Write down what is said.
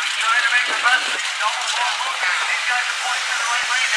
Trying to make the best of these double ball moves. These guys are pointing in the right lane.